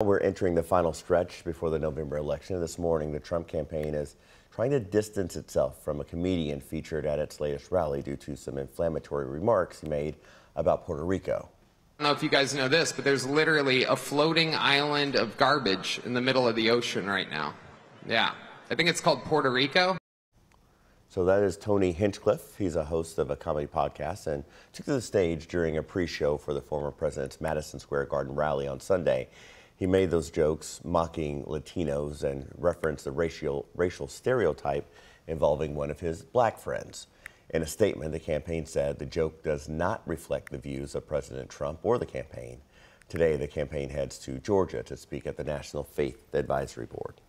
We're entering the final stretch before the November election. This morning, the Trump campaign is trying to distance itself from a comedian featured at its latest rally due to some inflammatory remarks he made about Puerto Rico. I don't know if you guys know this, but there's literally a floating island of garbage in the middle of the ocean right now. Yeah. I think it's called Puerto Rico. So that is Tony Hinchcliffe. He's a host of a comedy podcast and took to the stage during a pre-show for the former president's Madison Square Garden rally on Sunday. He made those jokes mocking Latinos and referenced the racial, racial stereotype involving one of his black friends. In a statement, the campaign said the joke does not reflect the views of President Trump or the campaign. Today, the campaign heads to Georgia to speak at the National Faith Advisory Board.